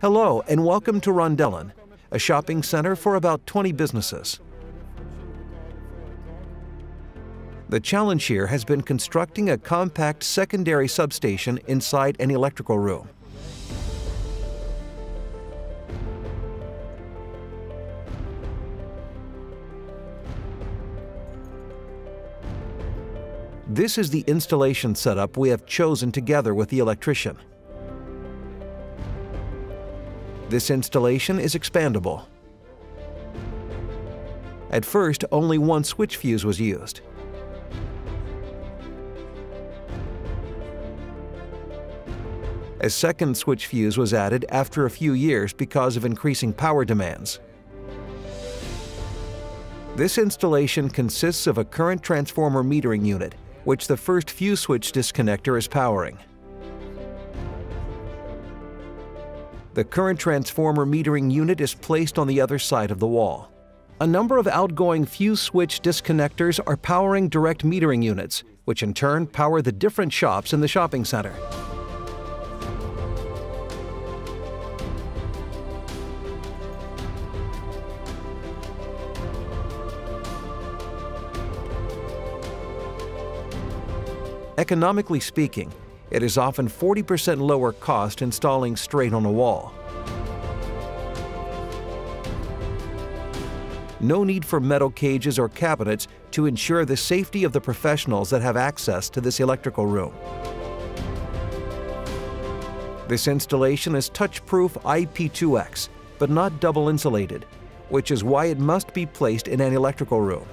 Hello and welcome to Rondellen, a shopping center for about 20 businesses. The challenge here has been constructing a compact secondary substation inside an electrical room. This is the installation setup we have chosen together with the electrician. This installation is expandable. At first, only one switch fuse was used. A second switch fuse was added after a few years because of increasing power demands. This installation consists of a current transformer metering unit, which the first fuse switch disconnector is powering. The current transformer metering unit is placed on the other side of the wall. A number of outgoing fuse switch disconnectors are powering direct metering units, which in turn power the different shops in the shopping center. Economically speaking, it is often 40% lower cost installing straight on a wall. No need for metal cages or cabinets to ensure the safety of the professionals that have access to this electrical room. This installation is touch-proof IP2X, but not double insulated, which is why it must be placed in an electrical room.